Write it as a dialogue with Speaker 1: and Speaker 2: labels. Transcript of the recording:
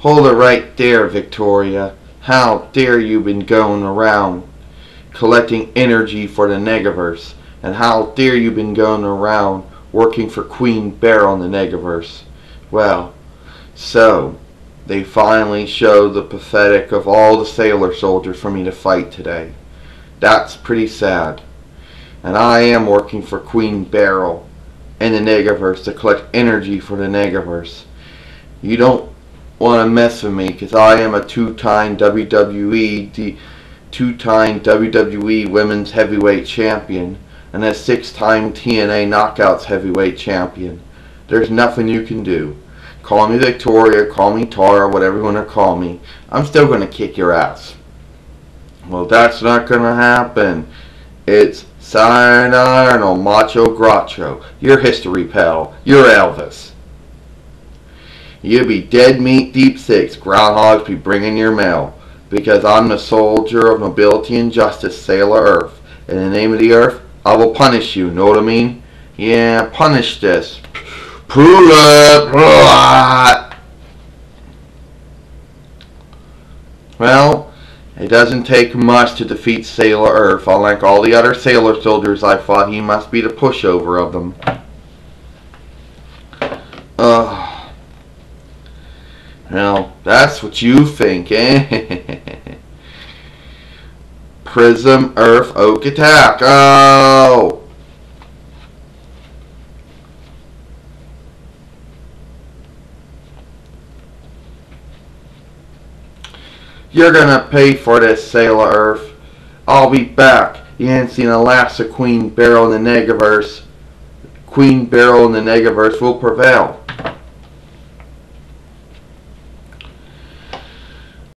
Speaker 1: Hold it right there, Victoria. How dare you been going around collecting energy for the Negaverse? And how dare you been going around working for Queen Beryl on the Negaverse? Well, so they finally showed the pathetic of all the sailor soldiers for me to fight today. That's pretty sad. And I am working for Queen Beryl in the Negaverse to collect energy for the Negaverse. You don't want to mess with me because I am a two-time WWE two-time WWE Women's Heavyweight Champion and a six-time TNA Knockouts Heavyweight Champion. There's nothing you can do. Call me Victoria, call me Tara, whatever you want to call me. I'm still going to kick your ass. Well, that's not going to happen. It's Sayonara Macho Groucho. You're history, pal. You're Elvis. You be dead meat deep six. Groundhogs be bringing your mail. Because I'm the soldier of nobility and justice, Sailor Earth. In the name of the Earth, I will punish you. Know what I mean? Yeah, punish this. Pull up. Well, it doesn't take much to defeat Sailor Earth. Unlike all the other sailor soldiers I fought, he must be the pushover of them. Well, that's what you think, eh? Prism, Earth, Oak Attack. Oh! You're gonna pay for this, Sailor Earth. I'll be back. You ain't seen the last of Queen Beryl in the Negaverse. Queen Beryl in the Negaverse will prevail.